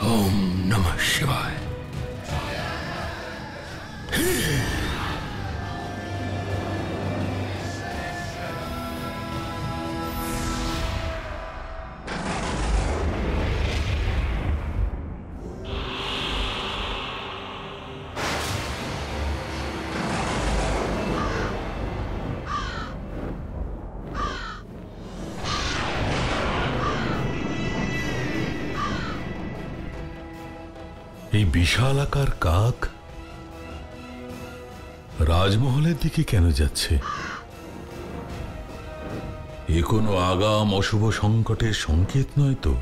Om Namah Shivaya. এই বিশাল আকার কাক রাজমহলের দিকে কেন যাচ্ছে? এ কোনো আগাম অশুভ সংকটের সংকেত নয় তো?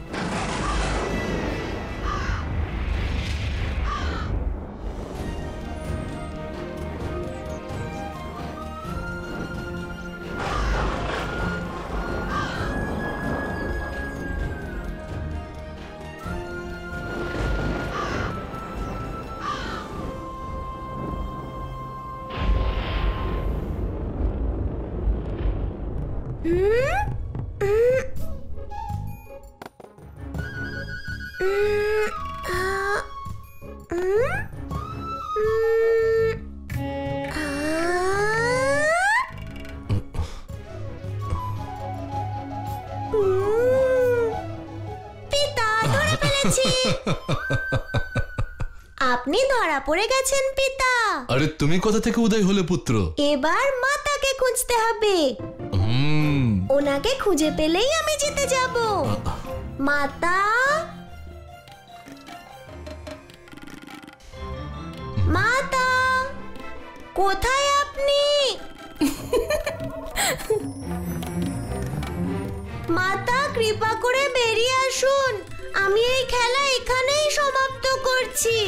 ধরে আপনি ধরা পড়ে গেছেন পিতা। আরে তুমি কোথা থেকে উদয় হলে পুত্র? এবার মাতাকে খুঁজতে হবে। ওনাকে খুঁজে পেলেই আমি জিতে যাব। মাতা। মাতা কোথায় আপনি? মাতা কৃপা করে বেরিয়ে আসুন। আমি এই খেলা এখানেই সমাপ্ত করছি।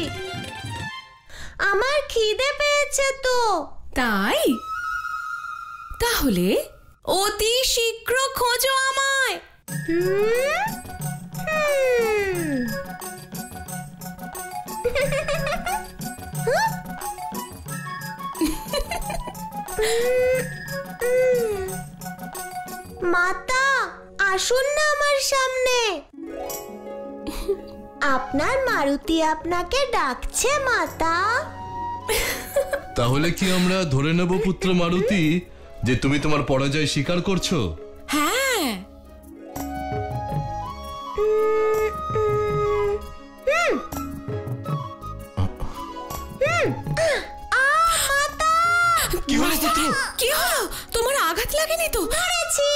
আমার খিদে পেয়েছে তো। তাই? তাহলে অতি শীঘ্র খোঁজো আমায়। হুম? মাতা আসুন না আমার সামনে। আপনার মারুতি আপনাকে ডাকছে মাতা। তাহলে কি আমরা ধরে নেব পুত্র মারুতি যে তুমি তোমার পরাজয় স্বীকার করছ? হ্যাঁ। কি হলো কি হলো? তোমার আঘাত লাগেনি তো? ধরেছি।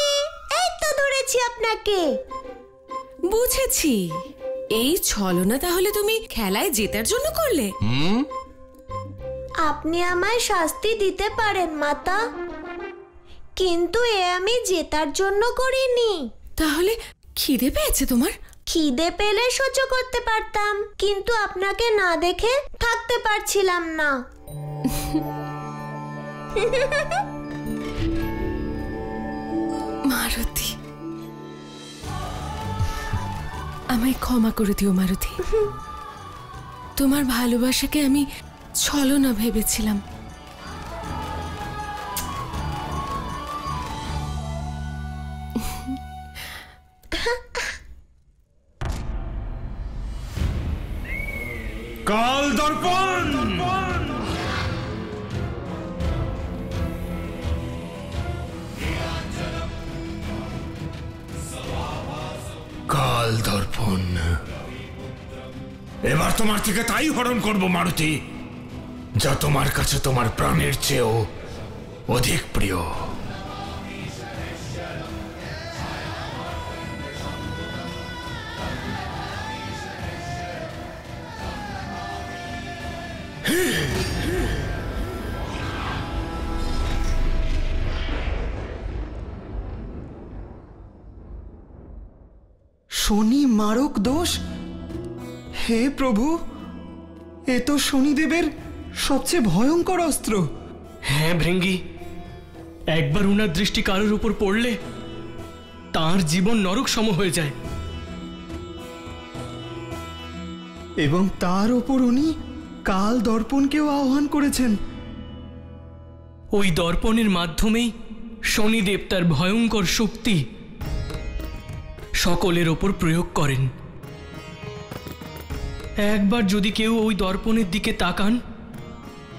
এই তো ধরেছি আপনাকে। বুঝেছি। এই ছলনা তাহলে তুমি খেলায় জেতার জন্য করলে? হুম? আপনি আমায় শাস্তি দিতে পারেন মাতা। কিন্তু এ আমি জেতার জন্য করিনি। তাহলে খিদে পেয়েছে তোমার? খিদে পেলে সহ্য করতে পারতাম কিন্তু আপনাকে না দেখে থাকতে পারছিলাম না। মারুতি। আমায় ক্ষমা করে দিও মারুতি। তোমার ভালোবাসাকে আমি ছলনা ভেবেছিলাম। কাল দর্পণ! কাল দর্পণ। এবার তোমার থেকে তাই হরণ করব, মারুতি, যা তোমার কাছে তোমার প্রাণের চেয়েও অধিক প্রিয়। হে প্রভু এ তো শনিদেবের সবচেয়ে ভয়ঙ্কর অস্ত্র। হ্যাঁ ভৃঙ্গি একবার উনার দৃষ্টি কারোর উপর পড়লে তার জীবন নরক সম হয়ে যায়। এবং তার ওপর উনি কাল দর্পণকেও আহ্বান করেছেন। ওই দর্পণের মাধ্যমেই শনিদেব তার ভয়ঙ্কর শক্তি সকলের ওপর প্রয়োগ করেন। একবার যদি কেউ ওই দর্পণের দিকে তাকান,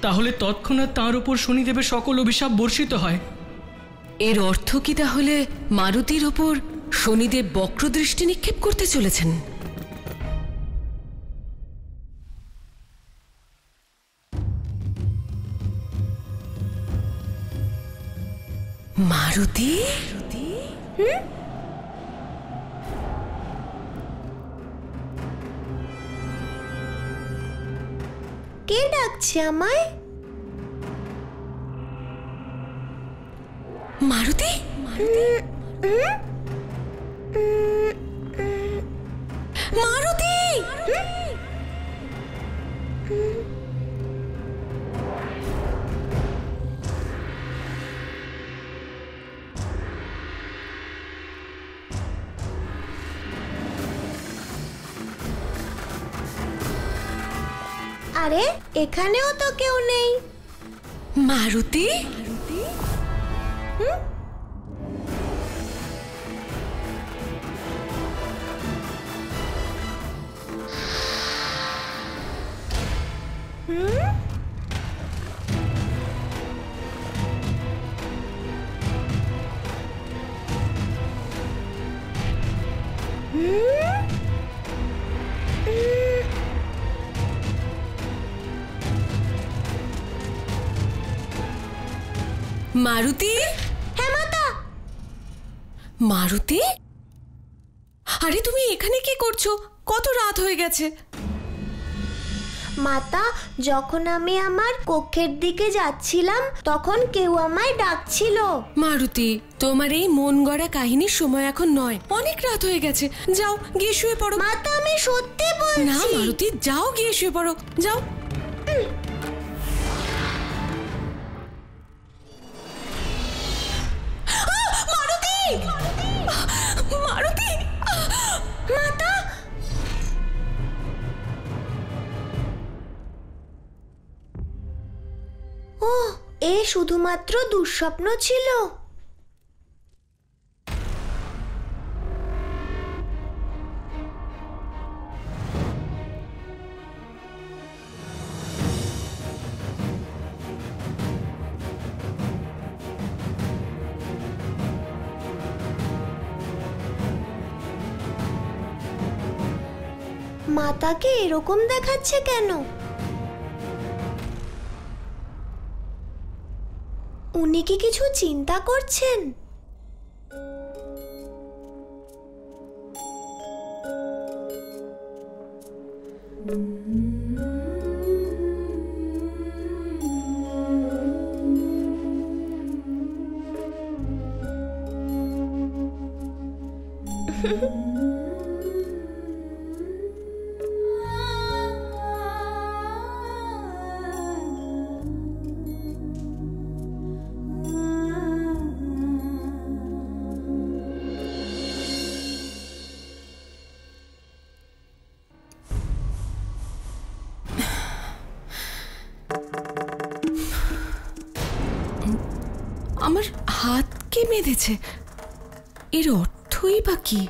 তাহলে তৎক্ষণাৎ তার উপর শনিদেবের সকল অভিশাপ বর্ষিত হয়। এর অর্থ কি তাহলে মারুতির ওপর শনিদেব বক্রদৃষ্টি নিক্ষেপ করতে চলেছেন? মারুতি? কে ডাকছে আমায়? মারুতি? মারুতি? আরে এখানেও তো কেউ নেই। মারুতি? মারুতি? হ্যাঁ মাতা। মারুতি? আরে তুমি এখানে কি করছ? কত রাত হয়ে গেছে। মাতা যখন আমি আমার কক্ষের দিকে যাচ্ছিলাম তখন কেউ আমায় ডাকছিল। মারুতি তোমার এই মন গড়া কাহিনীর সময় এখন নয়। অনেক রাত হয়ে গেছে। যাও গিয়ে শুয়ে পড়ো। মাতা আমি সত্যি বলছি। না মারুতি যাও গিয়ে শুয়ে পড়ো। যাও। শুধুমাত্র দুঃস্বপ্ন ছিল। মাতাকে এরকম দেখাচ্ছে কেন? উনি কি কিছু চিন্তা করছেন? আমার হাতকে বেঁধেছে। এর অর্থই বা কি?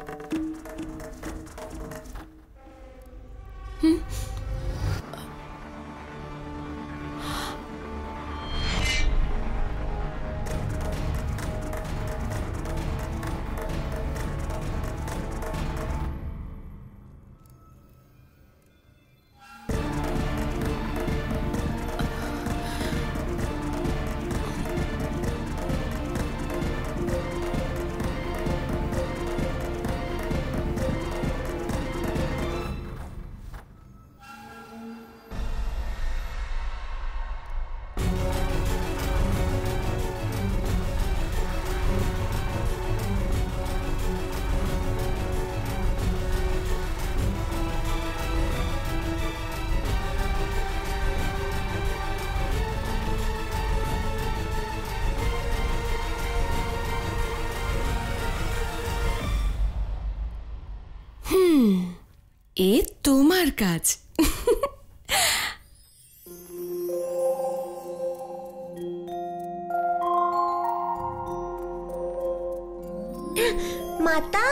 এ তোমার কাজ। মাতা?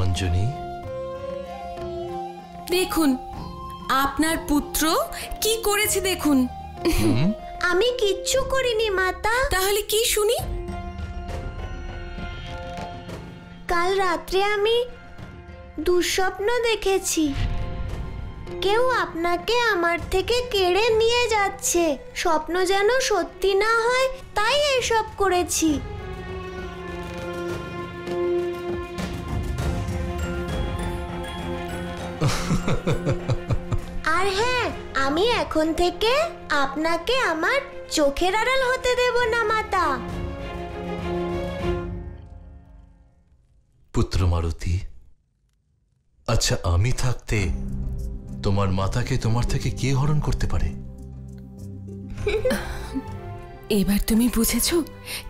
অঞ্জনী? দেখুন আপনার পুত্র কি করেছে দেখুন। আমি কিচ্ছু করিনি মাতা। তাহলে কি শুনি? কাল রাত্রে আমি দুঃস্বপ্ন দেখেছি। কেউ আপনাকে আমার থেকে কেড়ে নিয়ে যাচ্ছে। স্বপ্ন যেন সত্যি না হয়, তাই এসব করেছি। আর হ্যাঁ আমি এখন থেকে আপনাকে আমার চোখের আড়াল হতে দেব না, মাতা। পুত্র মারুতি আচ্ছা আমি থাকতে তোমার মাতাকে তোমার থেকে কে হরণ করতে পারে? এবার তুমি বুঝেছ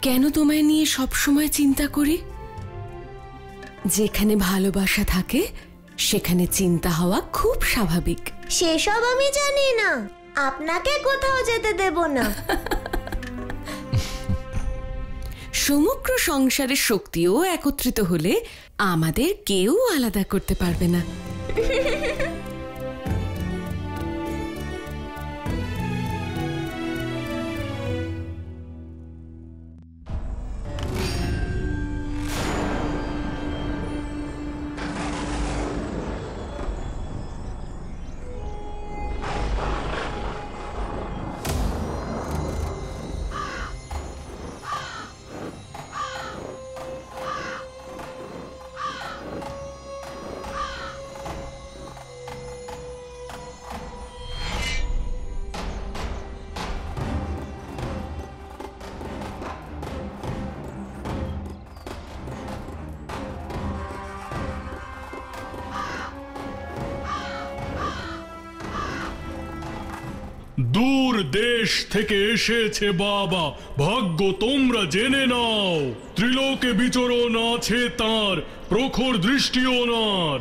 কেন তোমায় নিয়ে সব সময় চিন্তা করি? যেখানে ভালোবাসা থাকে সেখানে চিন্তা হওয়া খুব স্বাভাবিক। সেসব আমি জানি না। আপনাকে কোথাও যেতে দেব না। সমগ্র সংসারের শক্তিও একত্রিত হলে আমাদের কেউ আলাদা করতে পারবে না। দূর দেশ থেকে এসেছে বাবা। ভাগ্য তোমরা জেনে নাও। ত্রিলোকে বিচরণ আছে তার প্রখর দৃষ্টি ওনার।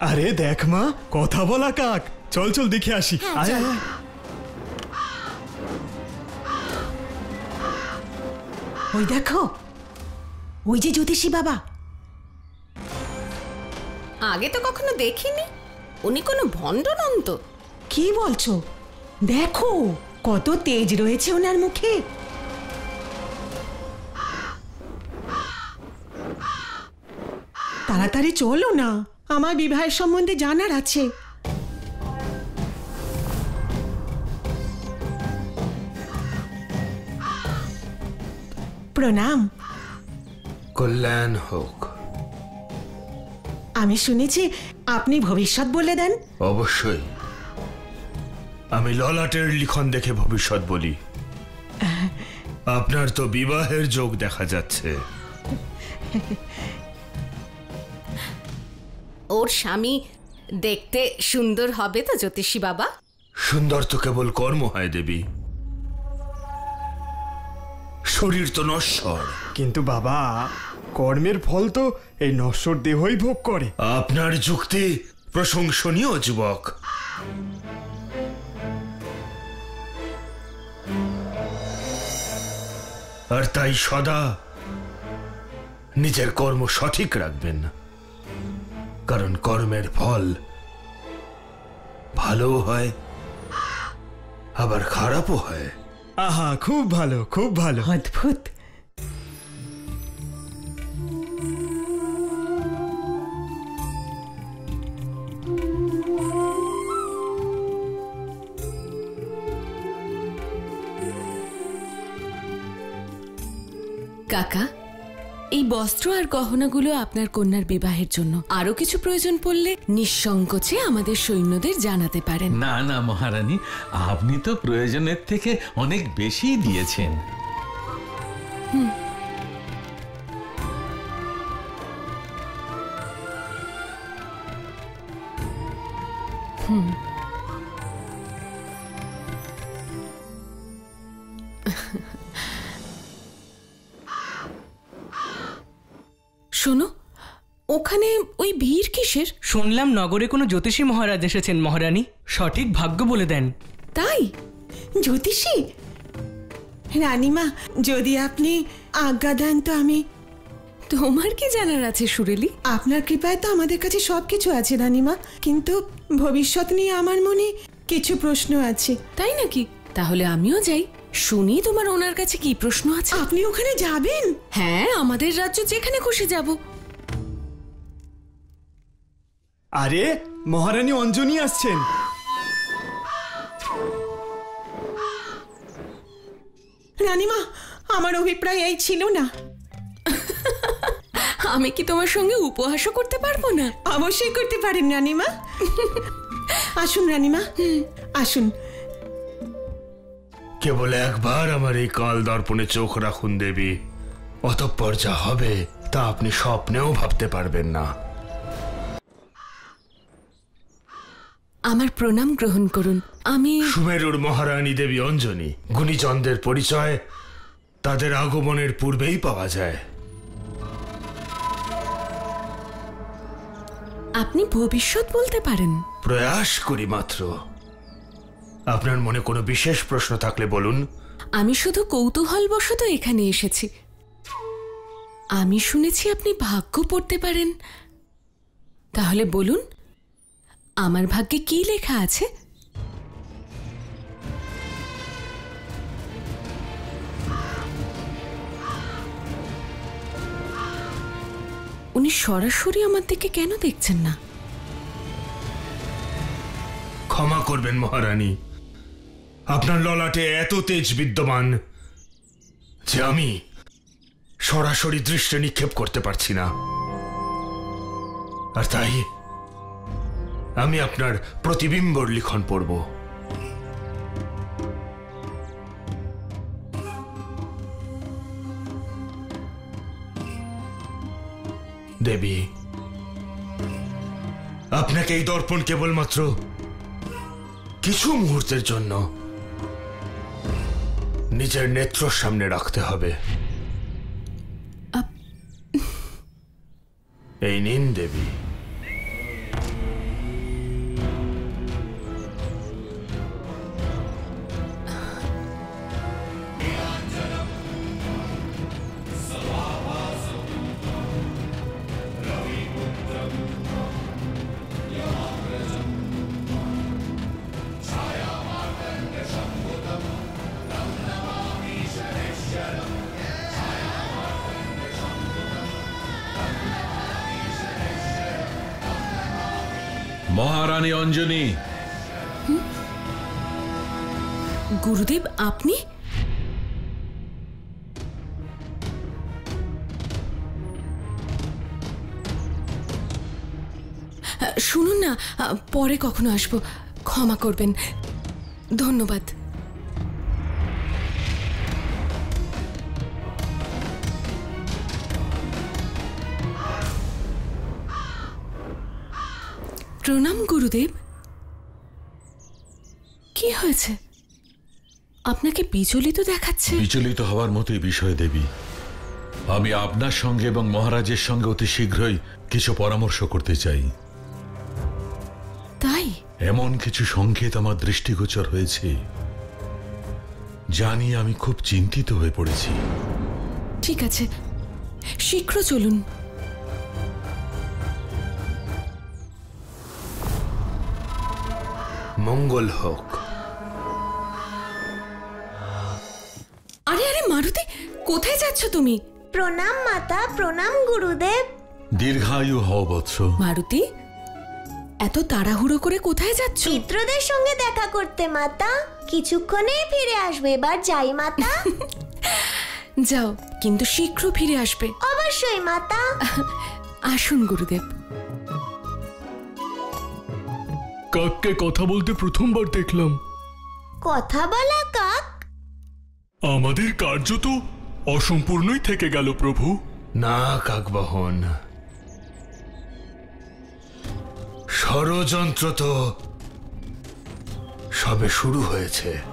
আরে দেখ মা কথা বলা কাক। চল চল দেখে আসি। আয়। ওই দেখো ওই যে জ্যোতিষী বাবা। আগে তো কখনো দেখিনি। উনি কোনো ভণ্ডনন্ত। কি বলছো? দেখো কত তেজ রয়েছে ওনার মুখে। তাড়াতাড়ি চলো না আমার বিবাহের সম্বন্ধে জানার আছে। প্রণাম। কল্যাণ হোক। আমি শুনেছি আপনি ভবিষ্যৎ বলে দেন। অবশ্যই। আমি ললাটের লিখন দেখে ভবিষ্যৎ বলি। আপনার তো বিবাহের যোগ দেখা যাচ্ছে। ওর স্বামী দেখতে সুন্দর হবে তো জ্যোতিষী বাবা? সুন্দর তো কেবল কর্ম হয় দেবী। শরীর তো নশ্বর। কিন্তু বাবা কর্মের ফল তো এই নশ্বর দেহই ভোগ করে। আপনার যুক্তি প্রশংসনীয় যুবক। আর তাই সদা নিজের কর্ম সঠিক রাখবেন। কারণ কর্মের ফল ভালো হয় আবার খারাপও হয়। আহা খুব ভালো খুব ভালো। অদ্ভুত। বস্ত্র আর গহনাগুলো আপনার কন্যার বিবাহের জন্য। আরও কিছু প্রয়োজন পড়লে নিঃসংকোচে আমাদের সৈন্যদের জানাতে পারেন। না না মহারানী আপনি তো প্রয়োজনের থেকে অনেক বেশি দিয়েছেন। শোনো ওখানে ওই ভিড় কিসের? শুনলাম নগরে কোনো জ্যোতিষী মহারাজ এসেছেন মহারানী। সঠিক ভাগ্য বলে দেন। তাই? জ্যোতিষী? রানীমা যদি আপনি আজ্ঞা দেন তো আমি তোমার কি জানার আছে সুরেলি? আপনার কৃপায় তো আমাদের কাছে সব কিছু আছে রানিমা। কিন্তু ভবিষ্যৎ নিয়ে আমার মনে কিছু প্রশ্ন আছে। তাই নাকি? তাহলে আমিও যাই। শুনি তোমার ওনার কাছে কি প্রশ্ন আছে। আপনি ওখানে যাবেন? হ্যাঁ আমাদের রাজ্য যেখানে খুশি যাব। আরে মহারানী অঞ্জনী আসছেন। রানিমা আমার অভিপ্রায় এই ছিল না। আমি কি তোমার সঙ্গে উপহাসও করতে পারব না? অবশ্যই করতে পারেন রানীমা। আসুন রানীমা। আসুন। কেবল একবার আমার এই কাল দর্পণে চোখ রাখুন দেবী। অতঃপর যা হবে তা আপনি স্বপ্নেও ভাবতে পারবেন না। আমার প্রণাম গ্রহণ করুন। আমি সুমেরুর মহারানী দেবী অঞ্জনী গুণীজনদের পরিচয় তাদের আগমনের পূর্বেই পাওয়া যায়। আপনি ভবিষ্যৎ বলতে পারেন। প্রয়াস করি মাত্র। আপনার মনে কোনো বিশেষ প্রশ্ন থাকলে বলুন। আমি শুধু কৌতূহলবশত এখানে এসেছি। আমি শুনেছি আপনি ভাগ্য পড়তে পারেন। তাহলে বলুন আমার ভাগ্যে কি লেখা আছে? উনি সরাসরি আমার দিকে কেন দেখছেন না? ক্ষমা করবেন, মহারানী। আপনার ললাটে এত তেজ বিদ্যমান যে আমি সরাসরি দৃষ্টে নিক্ষেপ করতে পারছি না। আর তাই আমি আপনার প্রতিবিম্বর লিখন পড়ব। দেবী আপনাকে এই দর্পণ কেবলমাত্র কিছু মুহূর্তের জন্য নিজের নেত্র সামনে রাখতে হবে। এই নিন দেবী। মহারানী অঞ্জনি। গুরুদেব আপনি? শুনুন না পরে কখনো আসব। ক্ষমা করবেন। ধন্যবাদ। প্রণাম গুরুদেব। কি হয়েছে? আপনাকে বিচলিত দেখাচ্ছে। বিচলিত হওয়ার মতোই বিষয় দেবী। আমি আপনার সঙ্গে এবং মহারাজের সঙ্গে অতি শীঘ্রই কিছু পরামর্শ করতে চাই। তাই? এমন কিছু সংকেত আমার দৃষ্টিগোচর হয়েছে জানি আমি খুব চিন্তিত হয়ে পড়েছি। ঠিক আছে। শীঘ্র চলুন। মঙ্গল হোক। আরে আরে মারুতি কোথায় যাচ্ছ তুমি? প্রণাম মাতা প্রণাম গুরুদেব। দীর্ঘায়ু হও বৎস। মারুতি এত তাড়াহুড়ো করে কোথায় যাচ্ছ? মিত্রদের সঙ্গে দেখা করতে মাতা। কিছুক্ষণেই ফিরে আসবে এবার যাই মাতা। যাও কিন্তু শীঘ্র ফিরে আসবে। অবশ্যই মাতা। আসুন গুরুদেব। কাককে কথা বলতে প্রথমবার দেখলাম। কথা বলা কাক। আমাদের কার্য তো অসম্পূর্ণই থেকে গেল প্রভু। না কাকবাহন। ষড়যন্ত্র তো সবে শুরু হয়েছে।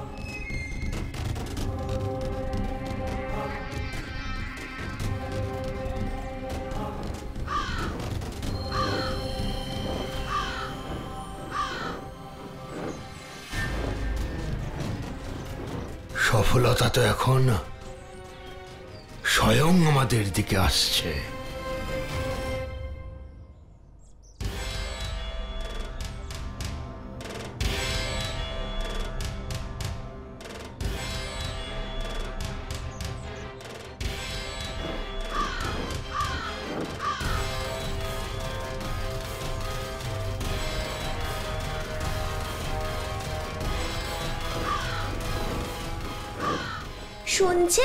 সফলতা তো এখন স্বয়ং আমাদের দিকে আসছে। 존친